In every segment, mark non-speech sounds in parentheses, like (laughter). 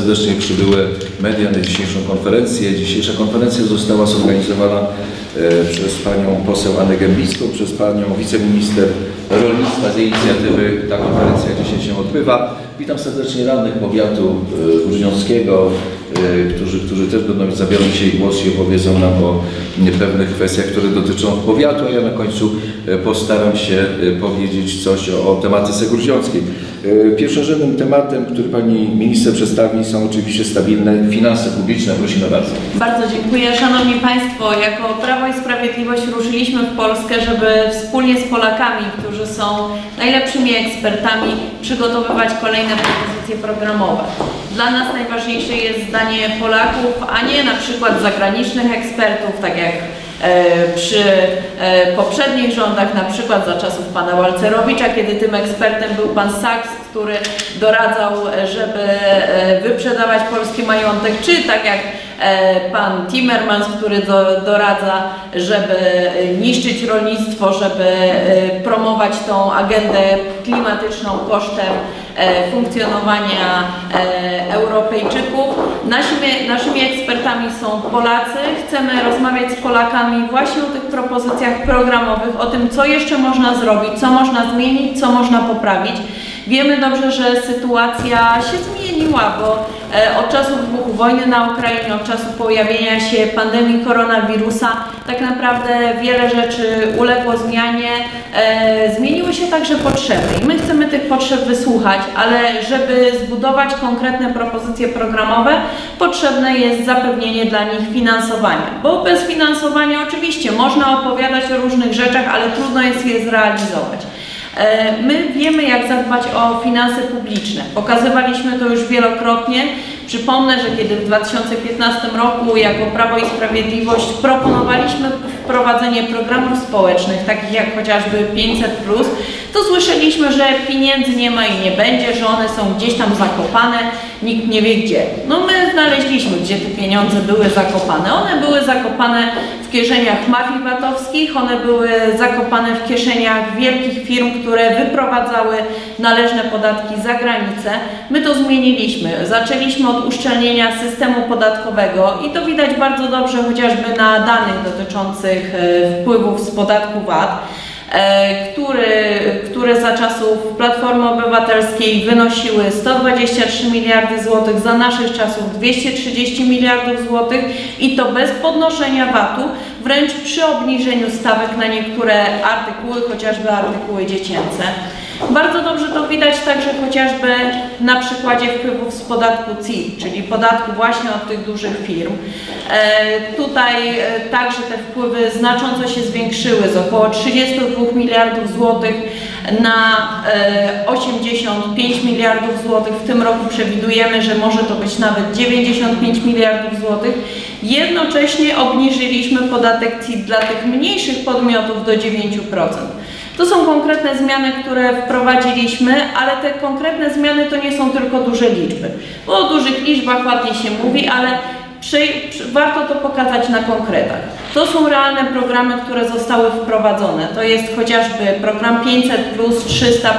Serdecznie przybyły media na dzisiejszą konferencję. Dzisiejsza konferencja została zorganizowana e, przez panią poseł Annę Gębicką, przez panią wiceminister rolnictwa z jej inicjatywy. Ta konferencja dzisiaj się odbywa. Witam serdecznie radnych powiatu e, urzniowskiego, e, którzy, którzy też będą zabiorą dzisiaj głos i opowiedzą nam o pewnych kwestiach, które dotyczą powiatu, a ja na końcu postaram się e, powiedzieć coś o, o tematyce gruziąckiej. E, Pierwszorzędnym tematem, który pani minister przedstawi są oczywiście stabilne finanse publiczne. Prosimy bardzo. Bardzo dziękuję. Szanowni Państwo, jako Prawo i Sprawiedliwość ruszyliśmy w Polskę, żeby wspólnie z Polakami, którzy są najlepszymi ekspertami, przygotowywać kolejne propozycje programowe. Dla nas najważniejsze jest zdanie Polaków, a nie na przykład zagranicznych ekspertów, tak jak e, przy e, poprzednich rządach, na przykład za czasów pana Walcerowicza, kiedy tym ekspertem był pan Sachs, który doradzał, e, żeby e, wyprzedawać polski majątek, czy tak jak e, pan Timmermans, który do, doradza, żeby e, niszczyć rolnictwo, żeby e, promować tą agendę klimatyczną kosztem e, funkcjonowania e, Europejczyków. Naszymi, naszymi ekspertami są Polacy. Chcemy rozmawiać z Polakami właśnie o tych propozycjach programowych, o tym, co jeszcze można zrobić, co można zmienić, co można poprawić. Wiemy dobrze, że sytuacja się zmieniła, bo e, od czasu wybuchu wojny na Ukrainie, od czasu pojawienia się pandemii koronawirusa, tak naprawdę wiele rzeczy uległo zmianie. E, zmieniły się także potrzeby i my chcemy tych potrzeb wysłuchać, ale żeby zbudować konkretne propozycje programowe, potrzebne jest zapewnienie dla nich finansowania. Bo bez finansowania oczywiście można opowiadać o różnych rzeczach, ale trudno jest je zrealizować. E, My wiemy, jak zadbać o finanse publiczne. Pokazywaliśmy to już wielokrotnie. Przypomnę, że kiedy w 2015 roku jako Prawo i Sprawiedliwość proponowaliśmy wprowadzenie programów społecznych, takich jak chociażby 500, to słyszeliśmy, że pieniędzy nie ma i nie będzie, że one są gdzieś tam zakopane, nikt nie wie gdzie. No my znaleźliśmy, gdzie te pieniądze były zakopane. One były zakopane w kieszeniach mafii VAT-owskich, one były zakopane w kieszeniach wielkich firm, które wyprowadzały należne podatki za granicę. My to zmieniliśmy. Zaczęliśmy od uszczelnienia systemu podatkowego i to widać bardzo dobrze chociażby na danych dotyczących e, wpływów z podatku VAT który, które za czasów Platformy Obywatelskiej wynosiły 123 miliardy złotych, za naszych czasów 230 miliardów złotych i to bez podnoszenia VAT-u, wręcz przy obniżeniu stawek na niektóre artykuły, chociażby artykuły dziecięce. Bardzo dobrze to widać także chociażby na przykładzie wpływów z podatku CIT, czyli podatku właśnie od tych dużych firm. E, tutaj e, także te wpływy znacząco się zwiększyły z około 32 miliardów złotych na e, 85 miliardów złotych. W tym roku przewidujemy, że może to być nawet 95 miliardów złotych. Jednocześnie obniżyliśmy podatek CIT dla tych mniejszych podmiotów do 9%. To są konkretne zmiany, które wprowadziliśmy, ale te konkretne zmiany to nie są tylko duże liczby. Bo o dużych liczbach ładnie się mówi, ale przy, przy, warto to pokazać na konkretach. To są realne programy, które zostały wprowadzone. To jest chociażby program 500, 300.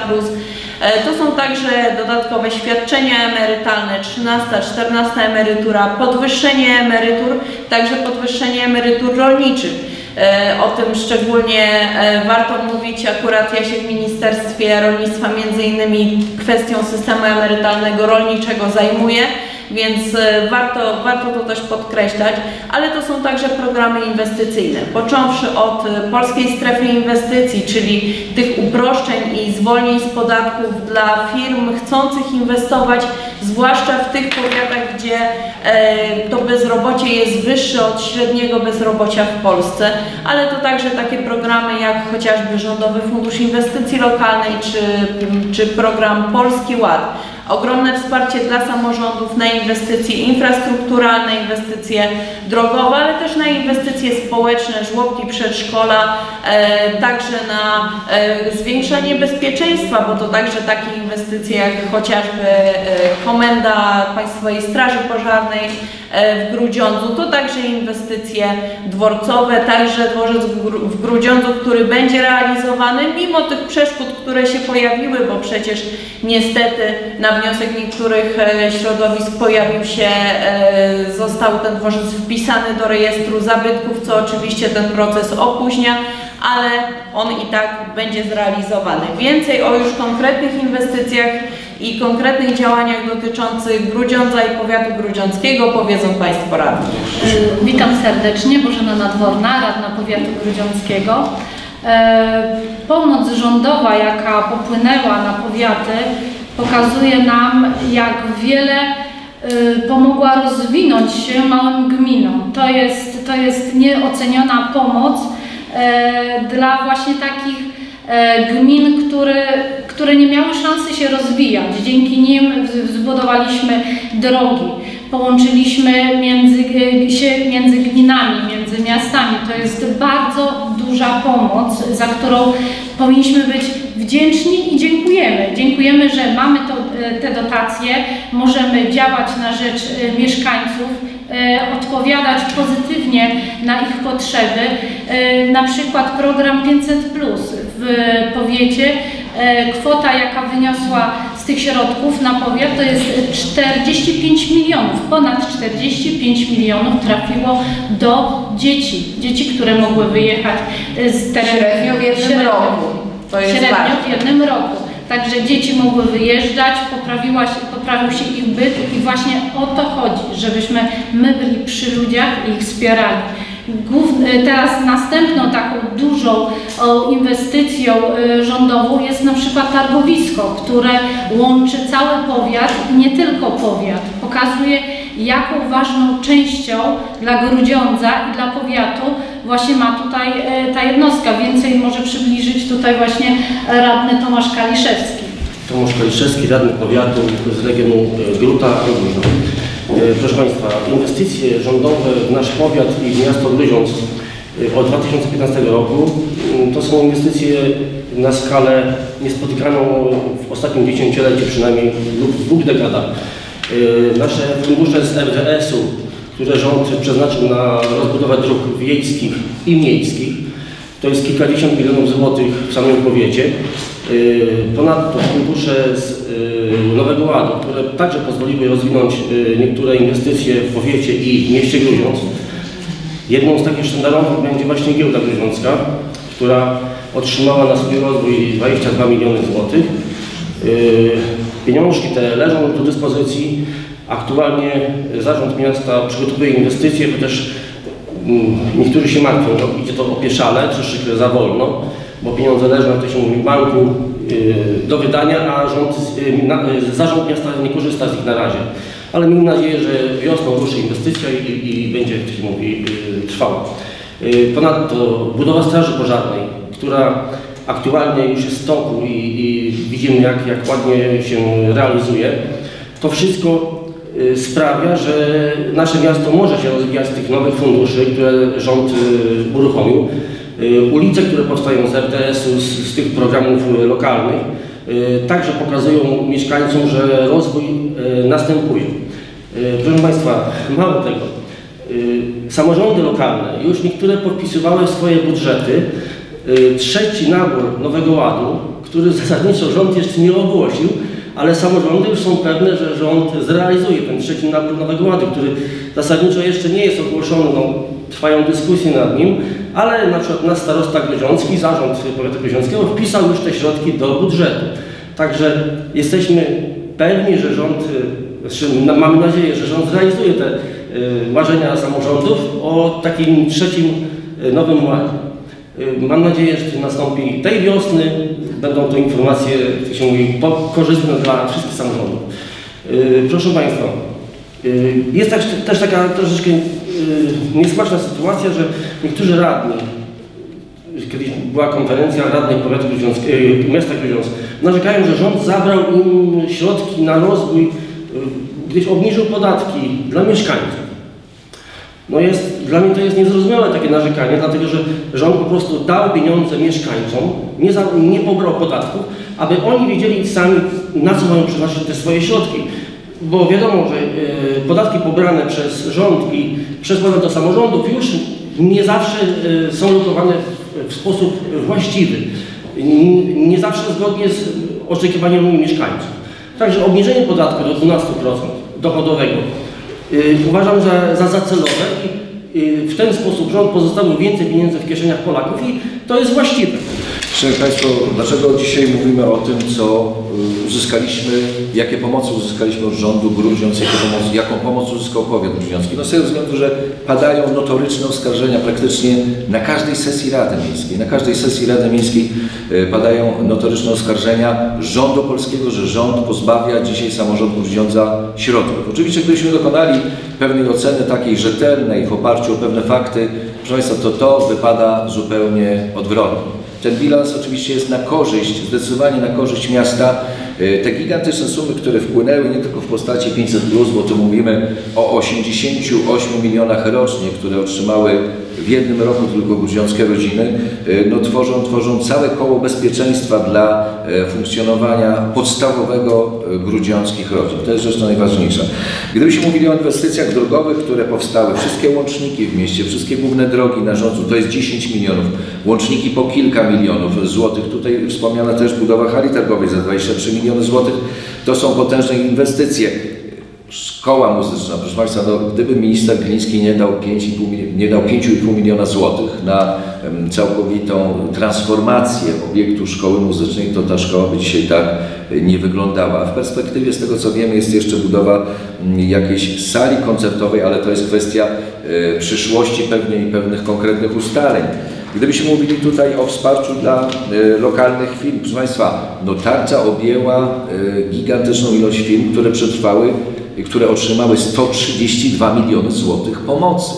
E, To są także dodatkowe świadczenia emerytalne, 13, 14 emerytura, podwyższenie emerytur, także podwyższenie emerytur rolniczych. E, O tym szczególnie e, warto mówić. Akurat ja się w Ministerstwie Rolnictwa między innymi kwestią systemu emerytalnego rolniczego zajmuję, więc e, warto, warto to też podkreślać, ale to są także programy inwestycyjne. Począwszy od e, Polskiej Strefy Inwestycji, czyli tych uproszczeń i zwolnień z podatków dla firm chcących inwestować, zwłaszcza w tych powiatach, gdzie e, to bezrobocie jest wyższe od średniego bezrobocia w Polsce, ale to także takie programy jak chociażby Rządowy Fundusz Inwestycji Lokalnej czy, czy program Polski Ład. Ogromne wsparcie dla samorządów na inwestycje infrastrukturalne, inwestycje drogowe, ale też na inwestycje społeczne, żłobki, przedszkola, e, także na e, zwiększanie bezpieczeństwa, bo to także takie inwestycje jak chociażby e, Komenda Państwowej Straży Pożarnej w Grudziądzu, to także inwestycje dworcowe, także dworzec w Gru- w Grudziądzu, który będzie realizowany mimo tych przeszkód, które się pojawiły, bo przecież niestety na na wniosek niektórych e, środowisk pojawił się, e, został ten dworzec wpisany do rejestru zabytków, co oczywiście ten proces opóźnia, ale on i tak będzie zrealizowany. Więcej o już konkretnych inwestycjach i konkretnych działaniach dotyczących Grudziądza i powiatu grudziąckiego powiedzą Państwo radni. Y, Witam serdecznie, Bożena Nadworna, radna powiatu grudziąckiego. E, Pomoc rządowa, jaka popłynęła na powiaty, pokazuje nam, jak wiele y, pomogła rozwinąć się małym gminom. To jest, to jest nieoceniona pomoc dla właśnie takich e, gmin, które, które nie miały szansy się rozwijać. Dzięki nim zbudowaliśmy drogi, połączyliśmy między, e, się między gminami, między miastami. To jest bardzo duża pomoc, za którą powinniśmy być wdzięczni i dziękujemy. Dziękujemy, że mamy to, e, te dotacje, możemy działać na rzecz e, mieszkańców, e, odpowiadać pozytywnie na ich potrzeby. E, Na przykład program 500 w powiecie, e, kwota jaka wyniosła z tych środków na powiat to jest 45 milionów, ponad 45 milionów trafiło do dzieci, dzieci, które mogły wyjechać e, z terenu. Średnio w jednym Średnio. roku. To jest Średnio w jednym roku. Także dzieci mogły wyjeżdżać, poprawiła się, poprawił się ich byt i właśnie o to chodzi, żebyśmy my byli przy ludziach i ich wspierali. Teraz następną taką dużą inwestycją e, rządową jest na przykład targowisko, które łączy cały powiat i nie tylko powiat. Pokazuje jaką ważną częścią dla Grudziądza i dla powiatu właśnie ma tutaj e, ta jednostka. Więcej może przybliżyć tutaj właśnie radny Tomasz Kaliszewski. Tomasz Kaliszewski, radny powiatu z regionu e, Gruta Górno. E, Proszę Państwa, inwestycje rządowe w nasz powiat i w miasto Grudziądz e, od 2015 roku mm, to są inwestycje na skalę niespotykaną w ostatnim dziesięcioleciu przynajmniej lub dwóch dekadach. Nasze fundusze z RDS-u, które rząd przeznaczył na rozbudowę dróg wiejskich i miejskich, to jest kilkadziesiąt milionów złotych w samym powiecie. Yy, Ponadto fundusze z yy, Nowego Ładu, które także pozwoliły rozwinąć yy, niektóre inwestycje w powiecie i mieście Grudziądz. Jedną z takich sztandarowych będzie właśnie Giełda Grudziącka, która otrzymała na swój rozwój 22 miliony złotych. Pieniążki te leżą do dyspozycji. Aktualnie Zarząd Miasta przygotowuje inwestycje, chociaż mm, niektórzy się martwią, że idzie to opieszale, troszeczkę za wolno, bo pieniądze leżą, jak to się mówi, w banku yy, do wydania, a rząd, na, yy, Zarząd Miasta nie korzysta z nich na razie. Ale miejmy nadzieję, że wiosną ruszy inwestycja i, i będzie, jak to się mówi, trwała. Ponadto budowa Straży Pożarnej, która aktualnie już jest w toku i, i widzimy, jak, jak ładnie się realizuje. To wszystko y, sprawia, że nasze miasto może się rozwijać z tych nowych funduszy, które rząd y, uruchomił. Y, Ulice, które powstają z RTS-u, z, z tych programów y, lokalnych, y, także pokazują mieszkańcom, że rozwój y, następuje. Y, Proszę Państwa, mało tego, y, samorządy lokalne już niektóre podpisywały swoje budżety. Y, Trzeci nabór Nowego Ładu, który (laughs) zasadniczo rząd jeszcze nie ogłosił, ale samorządy już są pewne, że rząd zrealizuje ten trzeci nabór Nowego Ładu, który zasadniczo jeszcze nie jest ogłoszony, no, trwają dyskusje nad nim, ale na przykład nasz starosta Grudziącki, zarząd powiatu grudziąckiego wpisał już te środki do budżetu. Także jesteśmy pewni, że rząd, znaczy, no, mamy nadzieję, że rząd zrealizuje te y, marzenia samorządów o takim trzecim y, nowym ładzie. Y, Mam nadzieję, że nastąpi tej wiosny. Będą to informacje, jak się mówi, korzystne dla wszystkich samorządów. Y, Proszę Państwa, y, jest też, też taka troszeczkę y, niesmaczna sytuacja, że niektórzy radni, kiedyś była konferencja radnych powiatu grudziąckiego, y, miasta Grudziądz, narzekają, że rząd zabrał im środki na rozwój, gdyż obniżył podatki dla mieszkańców. No jest, dla mnie to jest niezrozumiałe takie narzekanie, dlatego że rząd po prostu dał pieniądze mieszkańcom, nie, za, nie pobrał podatków, aby oni wiedzieli sami, na co mają przeznaczyć te swoje środki. Bo wiadomo, że e, podatki pobrane przez rząd i przesłane do samorządów już nie zawsze e, są lokowane w, sposób właściwy, nie zawsze zgodnie z oczekiwaniami mieszkańców. Także obniżenie podatku do 12% dochodowego y, uważam za, za, za celowe i y, w ten sposób rząd pozostawił więcej pieniędzy w kieszeniach Polaków i to jest właściwe. Szanowni Państwo, dlaczego dzisiaj mówimy o tym, co y, uzyskaliśmy, jakie pomocy uzyskaliśmy od rządu Grudziądz, jaką pomoc, jaką pomoc uzyskał powiat grudziącki? No z tego względu, że padają notoryczne oskarżenia praktycznie na każdej sesji Rady Miejskiej. Na każdej sesji Rady Miejskiej y, padają notoryczne oskarżenia rządu polskiego, że rząd pozbawia dzisiaj samorząd Grudziądza środków. Oczywiście gdybyśmy dokonali pewnej oceny takiej rzetelnej w oparciu o pewne fakty, proszę Państwa, to to wypada zupełnie odwrotnie. Ten bilans oczywiście jest na korzyść, zdecydowanie na korzyść miasta. E, Te gigantyczne sumy, które wpłynęły nie tylko w postaci 500, bo tu mówimy o 88 milionach rocznie, które otrzymały w jednym roku tylko grudziąckie rodziny, e, no tworzą, tworzą całe koło bezpieczeństwa dla e, funkcjonowania podstawowego e, grudziąckich rodzin. To jest rzecz najważniejsza. Gdybyśmy mówili o inwestycjach drogowych, które powstały, wszystkie łączniki w mieście, wszystkie główne drogi narządzą, to jest 10 milionów, łączniki po kilka milionów złotych. Tutaj wspomniana też budowa hali targowej za 23 miliony złotych. To są potężne inwestycje. Szkoła muzyczna, proszę Państwa, no, gdyby minister Gliński nie dał 5,5 mili- nie dał 5,5 miliona złotych na całkowitą transformację obiektu szkoły muzycznej, to ta szkoła by dzisiaj tak e, nie wyglądała. W perspektywie, z tego co wiemy, jest jeszcze budowa mm, jakiejś sali koncertowej, ale to jest kwestia e, przyszłości pewnie i pewnych konkretnych ustaleń. Gdybyśmy mówili tutaj o wsparciu dla e, lokalnych firm, proszę Państwa, no tarcza objęła gigantyczną ilość firm, które przetrwały które otrzymały 132 miliony złotych pomocy.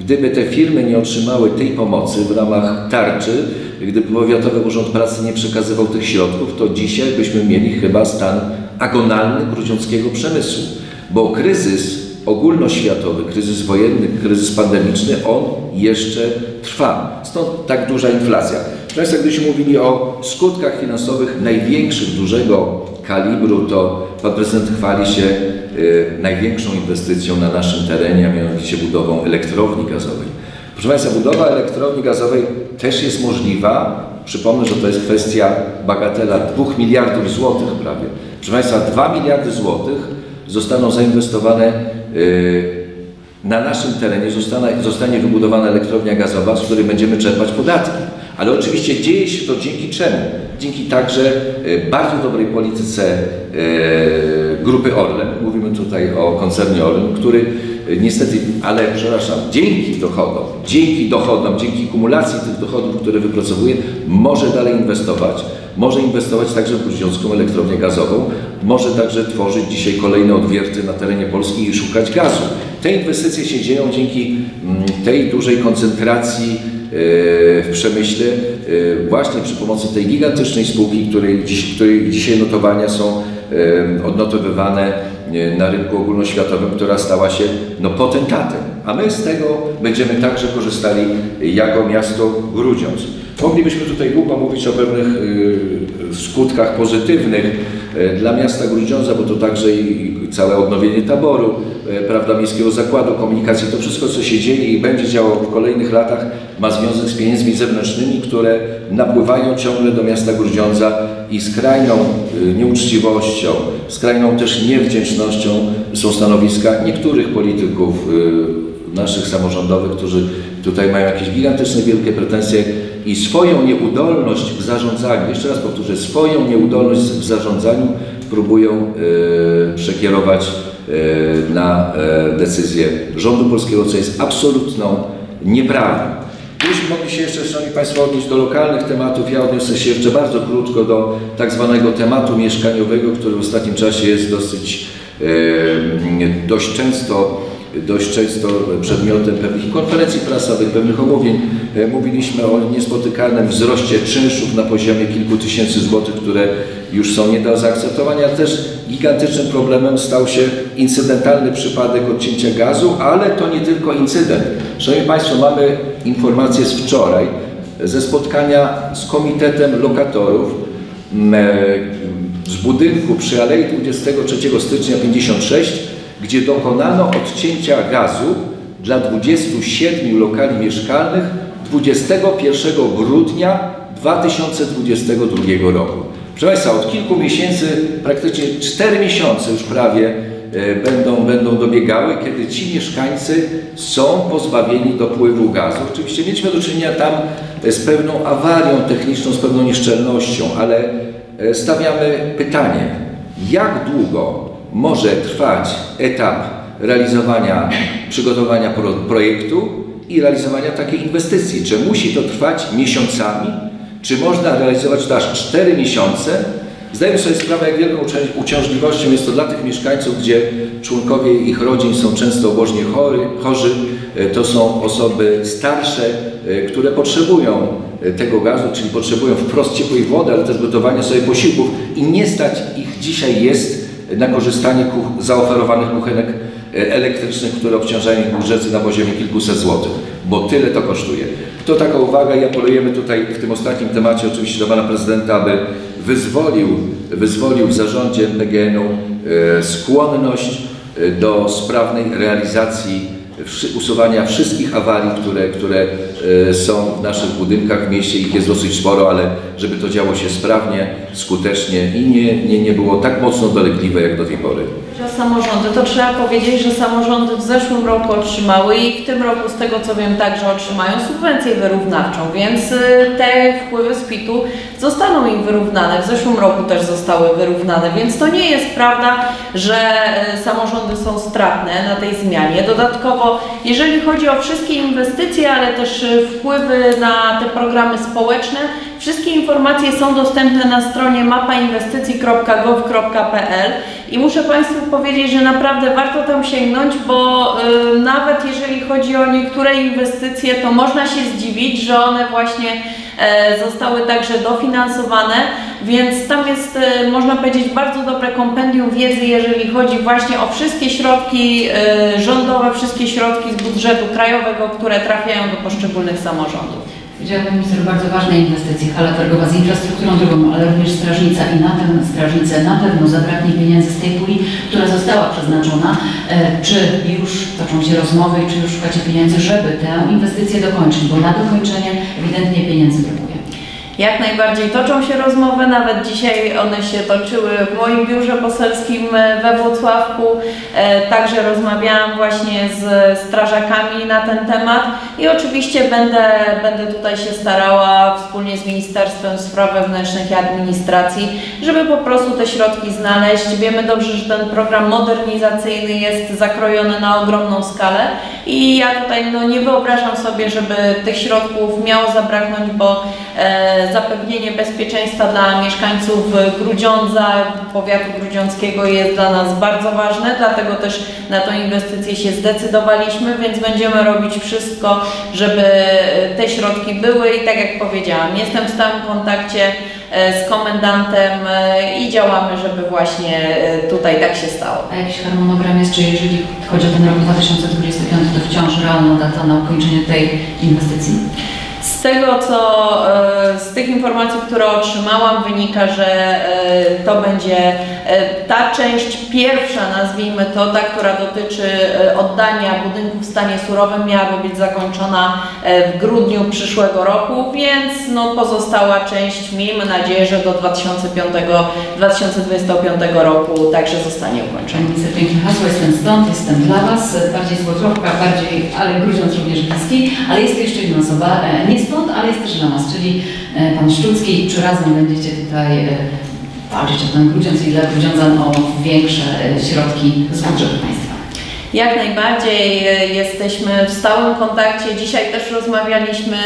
Gdyby te firmy nie otrzymały tej pomocy w ramach tarczy, gdyby Powiatowy Urząd Pracy nie przekazywał tych środków, to dzisiaj byśmy mieli chyba stan agonalny grudziąckiego przemysłu, bo kryzys ogólnoświatowy, kryzys wojenny, kryzys pandemiczny, on jeszcze trwa. Stąd tak duża inflacja. Proszę Państwa, gdybyśmy mówili o skutkach finansowych największych, dużego kalibru, to Pan Prezydent chwali się największą inwestycją na naszym terenie, a mianowicie budową elektrowni gazowej. Proszę Państwa, budowa elektrowni gazowej też jest możliwa. Przypomnę, że to jest kwestia bagatela 2 miliardów złotych prawie. Proszę Państwa, 2 miliardy złotych zostaną zainwestowane y, na naszym terenie zostanie, zostanie wybudowana elektrownia gazowa, z której będziemy czerpać podatki. Ale oczywiście dzieje się to dzięki czemu? Dzięki także e, bardzo dobrej polityce e, grupy Orlen. Mówimy tutaj o koncernie Orlen, który e, niestety, ale przepraszam, dzięki dochodom, dzięki dochodom, dzięki kumulacji tych dochodów, które wypracowuje, może dalej inwestować. Może inwestować także w grudziącką elektrownię gazową, może także tworzyć dzisiaj kolejne odwierty na terenie Polski i szukać gazu. Te inwestycje się dzieją dzięki mm, tej dużej koncentracji w przemyśle e, właśnie przy pomocy tej gigantycznej spółki, której, której dzisiaj notowania są e, odnotowywane e, na rynku ogólnoświatowym, która stała się no, potentatem. A my z tego będziemy także korzystali jako miasto Grudziądz. Moglibyśmy tutaj długo mówić o pewnych skutkach pozytywnych y, dla miasta Grudziądza, bo to także i całe odnowienie taboru, y, prawda, Miejskiego Zakładu Komunikacji, to wszystko, co się dzieje i będzie działo w kolejnych latach, ma związek z pieniędzmi zewnętrznymi, które napływają ciągle do miasta Grudziądza i skrajną y, nieuczciwością, skrajną też niewdzięcznością są stanowiska niektórych polityków naszych samorządowych, którzy tutaj mają jakieś gigantyczne, wielkie pretensje i swoją nieudolność w zarządzaniu, jeszcze raz powtórzę, swoją nieudolność w zarządzaniu próbują e, przekierować e, na e, decyzję rządu polskiego, co jest absolutną nieprawdą. Gdybyśmy mogli się jeszcze, Szanowni Państwo, odnieść do lokalnych tematów, ja odniosę się jeszcze bardzo krótko do tak zwanego tematu mieszkaniowego, który w ostatnim czasie jest dosyć, dość często dość często przedmiotem pewnych konferencji prasowych, pewnych omówień. E, Mówiliśmy o niespotykanym wzroście czynszów na poziomie kilku tysięcy złotych, które już są nie do zaakceptowania. Też gigantycznym problemem stał się incydentalny przypadek odcięcia gazu, ale to nie tylko incydent. Szanowni Państwo, mamy informację z wczoraj ze spotkania z Komitetem Lokatorów e, z budynku przy Alei 23 stycznia 56, gdzie dokonano odcięcia gazu dla 27 lokali mieszkalnych 21 grudnia 2022 roku. Proszę Państwa, od kilku miesięcy, praktycznie 4 miesiące już prawie e, będą, będą dobiegały, kiedy ci mieszkańcy są pozbawieni dopływu gazu. Oczywiście mieliśmy do czynienia tam e, z pewną awarią techniczną, z pewną nieszczelnością, ale e, stawiamy pytanie, jak długo może trwać etap realizowania, przygotowania pro, projektu i realizowania takiej inwestycji. Czy musi to trwać miesiącami, czy można realizować to aż 4 miesiące? Zdajemy sobie sprawę, jak wielką uciążliwością jest to dla tych mieszkańców, gdzie członkowie ich rodzin są często obożnie chory, chorzy. To są osoby starsze, e, które potrzebują e, tego gazu, czyli potrzebują wprost ciepłej wody, ale też gotowania sobie posiłków i nie stać ich dzisiaj jest na korzystanie kuch- zaoferowanych kuchenek e, elektrycznych, które obciążają ich budżety na poziomie kilkuset złotych, bo tyle to kosztuje. To taka uwaga i apelujemy tutaj w tym ostatnim temacie oczywiście do Pana Prezydenta, aby wyzwolił, wyzwolił w zarządzie MPGN-u e, skłonność e, do sprawnej realizacji usuwania wszystkich awarii, które, które e, są w naszych budynkach w mieście. Ich jest dosyć sporo, ale żeby to działo się sprawnie, skutecznie i nie, nie, nie było tak mocno dolegliwe jak do tej pory. O samorządy, to trzeba powiedzieć, że samorządy w zeszłym roku otrzymały i w tym roku, z tego co wiem, także otrzymają subwencję wyrównawczą, więc y, te wpływy z PIT-u zostaną im wyrównane. W zeszłym roku też zostały wyrównane, więc to nie jest prawda, że y, samorządy są stratne na tej zmianie. Dodatkowo, jeżeli chodzi o wszystkie inwestycje, ale też y, wpływy na te programy społeczne, Wszystkie informacje są dostępne na stronie mapainwestycji.gov.pl i muszę Państwu powiedzieć, że naprawdę warto tam sięgnąć, bo y, nawet jeżeli chodzi o niektóre inwestycje, to można się zdziwić, że one właśnie e, zostały także dofinansowane, więc tam jest, e, można powiedzieć, bardzo dobre kompendium wiedzy, jeżeli chodzi właśnie o wszystkie środki e, rządowe, wszystkie środki z budżetu krajowego, które trafiają do poszczególnych samorządów. Powiedziała Pani Minister bardzo ważnej inwestycji, hala targowa z infrastrukturą drogą, ale również strażnica i na tę strażnicę na pewno zabraknie pieniędzy z tej puli, która została przeznaczona. E, Czy już toczą się rozmowy i czy już szukacie pieniędzy, żeby tę inwestycję dokończyć, bo na dokończenie ewidentnie pieniędzy brakuje. Jak najbardziej toczą się rozmowy, nawet dzisiaj one się toczyły w moim biurze poselskim e, we Włocławku. E, Także rozmawiałam właśnie z strażakami na ten temat i oczywiście będę, będę tutaj się starała wspólnie z Ministerstwem Spraw Wewnętrznych i Administracji, żeby po prostu te środki znaleźć. Wiemy dobrze, że ten program modernizacyjny jest zakrojony na ogromną skalę i ja tutaj no, nie wyobrażam sobie, żeby tych środków miało zabraknąć, bo zapewnienie bezpieczeństwa dla mieszkańców Grudziądza, powiatu grudziąckiego jest dla nas bardzo ważne, dlatego też na tą inwestycję się zdecydowaliśmy, więc będziemy robić wszystko, żeby te środki były i tak jak powiedziałam, jestem w stałym kontakcie e, z komendantem e, i działamy, żeby właśnie e, tutaj tak się stało. A jakiś harmonogram jest, czy jeżeli chodzi o ten rok 2025, to wciąż realna data na ukończenie tej inwestycji? Z tego, co e, z tych informacji, które otrzymałam, wynika, że e, to będzie e, ta część pierwsza, nazwijmy to, ta, która dotyczy oddania budynku w stanie surowym, miałaby być zakończona w grudniu przyszłego roku, więc no, pozostała część, miejmy nadzieję, że do 2005, 2025 roku także zostanie ukończona. Minister, piękne hasło, jestem stąd, jestem dla Was, bardziej z Włocławka, bardziej, ale Grudziądz również bliski, ale jest jeszcze jedna osoba, nie stąd, ale jest też dla nas, czyli e, Pan Szczucki. Czy razem będziecie tutaj e, walczyć o ten Grudziądz i dla Grudziądzan o większe e, środki z budżetu państwa? Jak najbardziej e, jesteśmy w stałym kontakcie. Dzisiaj też rozmawialiśmy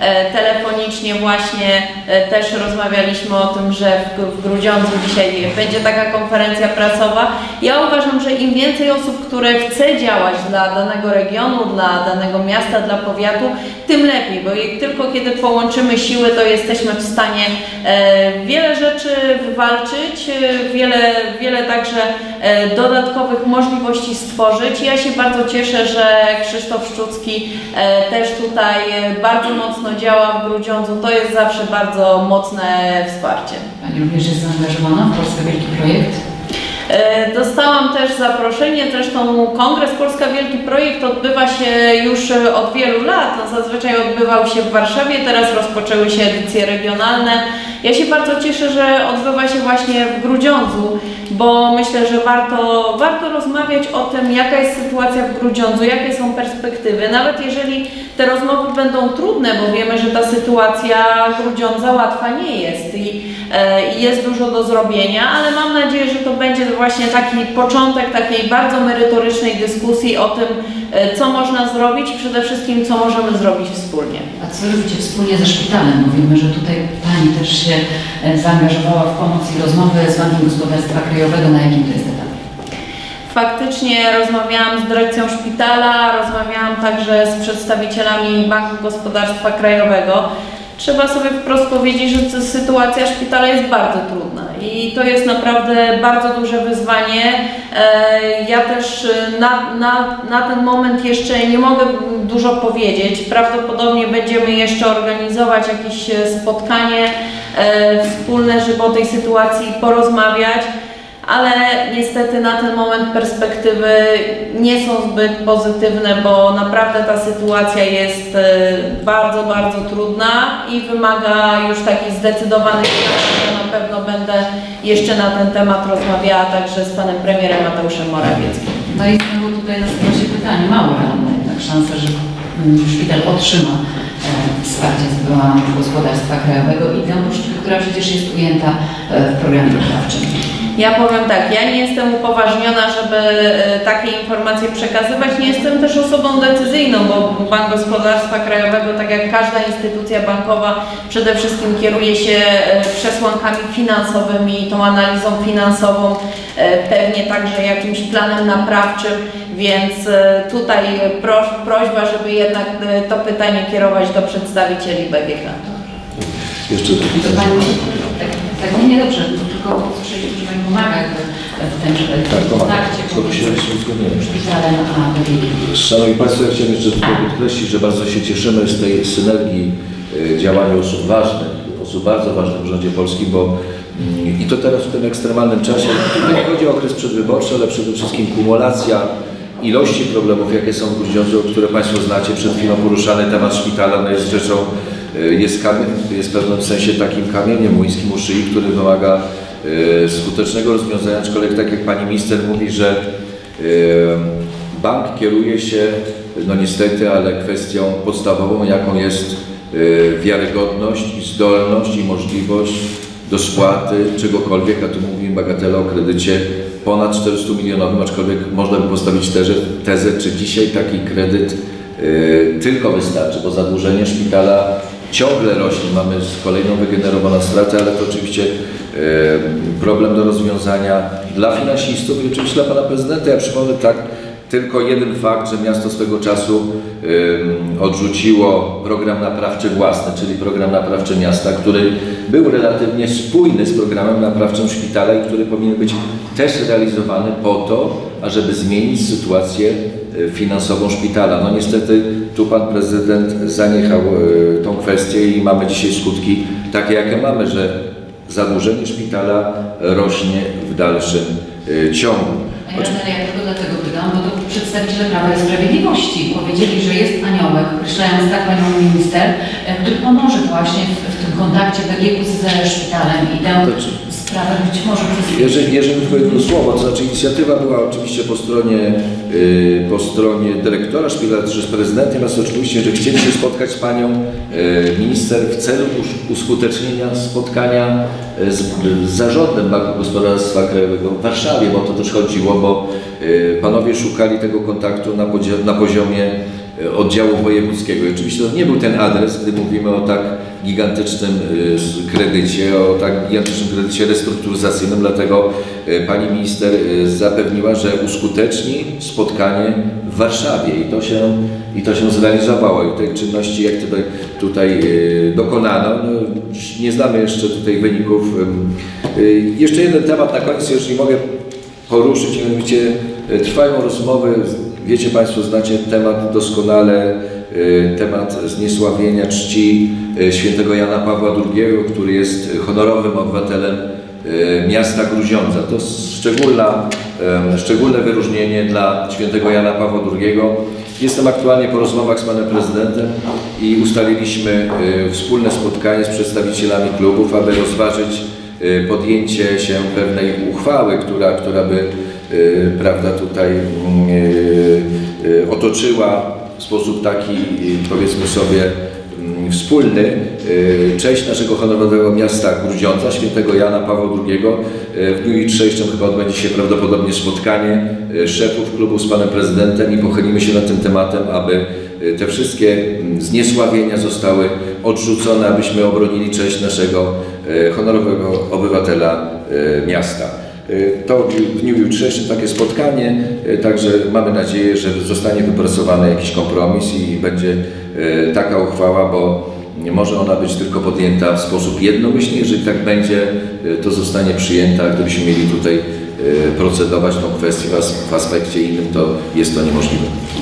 e, telefonicznie właśnie, e, też rozmawialiśmy o tym, że w, Grudziądzu dzisiaj będzie taka konferencja prasowa. Ja uważam, że im więcej osób, które chce działać dla danego regionu, dla danego miasta, dla powiatu, tym lepiej, bo tylko kiedy połączymy siły, to jesteśmy w stanie wiele rzeczy wywalczyć, wiele, wiele także dodatkowych możliwości stworzyć. Ja się bardzo cieszę, że Krzysztof Szczucki e, też tutaj e, bardzo mocno działa w Grudziądzu. To jest zawsze bardzo mocne wsparcie. Pani również jest zaangażowana w Polska Wielki Projekt? E, Dostałam też zaproszenie, zresztą Kongres Polska Wielki Projekt odbywa się już od wielu lat. No, zazwyczaj odbywał się w Warszawie, teraz rozpoczęły się edycje regionalne. Ja się bardzo cieszę, że odbywa się właśnie w Grudziądzu, bo myślę, że warto, warto rozmawiać o tym, jaka jest sytuacja w Grudziądzu, jakie są perspektywy. Nawet jeżeli te rozmowy będą trudne, bo wiemy, że ta sytuacja Grudziądza łatwa nie jest i, e, jest dużo do zrobienia, ale mam nadzieję, że to będzie właśnie taki początek takiej bardzo merytorycznej dyskusji o tym, co można zrobić, przede wszystkim co możemy zrobić wspólnie. A co robicie wspólnie ze szpitalem? Mówimy, że tutaj Pani też się e, zaangażowała w pomoc i rozmowy z Bankiem Gospodarstwa Krajowego. Na jakim to jest etapie? Faktycznie rozmawiałam z dyrekcją szpitala, rozmawiałam także z przedstawicielami Banku Gospodarstwa Krajowego. Trzeba sobie wprost powiedzieć, że sytuacja szpitala jest bardzo trudna i to jest naprawdę bardzo duże wyzwanie. E, Ja też e, na, na, na ten moment jeszcze nie mogę dużo powiedzieć. Prawdopodobnie będziemy jeszcze organizować jakieś e, spotkanie wspólne, żeby o tej sytuacji porozmawiać ale niestety na ten moment perspektywy nie są zbyt pozytywne, bo naprawdę ta sytuacja jest e, bardzo, bardzo trudna i wymaga już takich zdecydowanych działań. Ja na pewno będę jeszcze na ten temat rozmawiała także z panem premierem Mateuszem Morawieckim. No i znowu tutaj nasuwa się pytanie, mało realne jednak szansa, że mm, szpital otrzyma e, wsparcie z Banku Gospodarstwa Krajowego i tę która przecież jest ujęta e, w programie poprawczym. Ja powiem tak, ja nie jestem upoważniona, żeby e, takie informacje przekazywać. Nie jestem też osobą decyzyjną, bo Bank Gospodarstwa Krajowego, tak jak każda instytucja bankowa, przede wszystkim kieruje się e, przesłankami finansowymi, tą analizą finansową, e, pewnie także jakimś planem naprawczym, więc tutaj proś, prośba, żeby jednak to pytanie kierować do przedstawicieli BGK. Jeszcze Pani, tak, tak nie, nie dobrze, tylko usłyszeliśmy, że Pani pomaga jakby w tym, żeby Tak, kontakcie by się. Szanowni Państwo, ja chciałem jeszcze tylko podkreślić, że bardzo się cieszymy z tej synergii y, działania osób ważnych, osób bardzo ważnych w rządzie polskim, bo mm, i to teraz w tym ekstremalnym czasie, nie chodzi o okres przedwyborczy, ale przede wszystkim kumulacja ilości problemów, jakie są w Grudziądzu, które Państwo znacie, przed chwilą poruszany temat szpitala, no jest rzeczą, jest, kamie, jest w pewnym sensie takim kamieniem młyńskim u szyi, który wymaga y, skutecznego rozwiązania, aczkolwiek tak jak Pani Minister mówi, że y, bank kieruje się, no niestety, ale kwestią podstawową, jaką jest wiarygodność, i zdolność i możliwość do spłaty czegokolwiek, a tu mówimy bagatela o kredycie ponad 400 milionowym, aczkolwiek można by postawić tezę, tezę czy dzisiaj taki kredyt tylko wystarczy, bo zadłużenie szpitala ciągle rośnie, mamy kolejną wygenerowaną stratę, ale to oczywiście y, problem do rozwiązania dla finansistów i oczywiście dla Pana Prezydenta. Ja przypomnę tak, tylko jeden fakt, że miasto swego czasu odrzuciło program naprawczy własny, czyli program naprawczy miasta, który był relatywnie spójny z programem naprawczym szpitala i który powinien być też realizowany po to, ażeby zmienić sytuację finansową szpitala. No niestety tu pan prezydent zaniechał y, tą kwestię i mamy dzisiaj skutki takie, jakie mamy, że zadłużenie szpitala rośnie w dalszym y, ciągu. Ja, ale ja tylko dlatego pytam, bo to przedstawiciele Prawa i Sprawiedliwości powiedzieli, że jest aniołek, określając tak panią minister, e, który pomoże właśnie w, kontakcie BGK ze szpitalem i tę To czy- sprawę być może przez... Jeżeli, jeżeli tylko jedno słowo, to znaczy inicjatywa była oczywiście po stronie, y, po stronie dyrektora szpitala czy z prezydentem, natomiast oczywiście, że chcieli się spotkać z panią y, minister w celu us- uskutecznienia spotkania y, z, z zarządem Banku Gospodarstwa Krajowego w Warszawie, bo o to też chodziło, bo y, panowie szukali tego kontaktu na, na poziomie oddziału wojewódzkiego. Oczywiście to nie był ten adres, gdy mówimy o tak gigantycznym s- kredycie, o tak gigantycznym kredycie restrukturyzacyjnym, dlatego y, pani minister zapewniła, że uskuteczni spotkanie w Warszawie i to się, i to się zrealizowało. I tej czynności, jak tutaj, tutaj dokonano, no, nie znamy jeszcze tutaj wyników. Jeszcze jeden temat na koniec, jeżeli mogę poruszyć, mianowicie e, trwają rozmowy, wiecie Państwo, znacie temat doskonale, e, temat zniesławienia czci e, świętego Jana Pawła II, który jest honorowym obywatelem e, miasta Grudziądza. To szczególna, szczególne wyróżnienie dla świętego Jana Pawła II. Jestem aktualnie po rozmowach z panem prezydentem i ustaliliśmy wspólne spotkanie z przedstawicielami klubów, aby rozważyć podjęcie się pewnej uchwały, która, która by prawda, tutaj e, e, otoczyła w sposób taki, powiedzmy sobie, mm, wspólny cześć naszego honorowego miasta Grudziądza, świętego Jana Pawła II. W dniu jutrzejszym chyba odbędzie się prawdopodobnie spotkanie szefów klubu z panem prezydentem i pochylimy się nad tym tematem, aby te wszystkie mm, zniesławienia zostały odrzucone, abyśmy obronili cześć naszego honorowego obywatela miasta. E, To w dniu jutrzejszym takie spotkanie, e, także mamy nadzieję, że zostanie wypracowany jakiś kompromis i będzie e, taka uchwała, bo nie może ona być tylko podjęta w sposób jednomyślny. Jeżeli tak będzie, to zostanie przyjęta. Gdybyśmy mieli tutaj procedować tą kwestię w aspekcie innym, to jest to niemożliwe.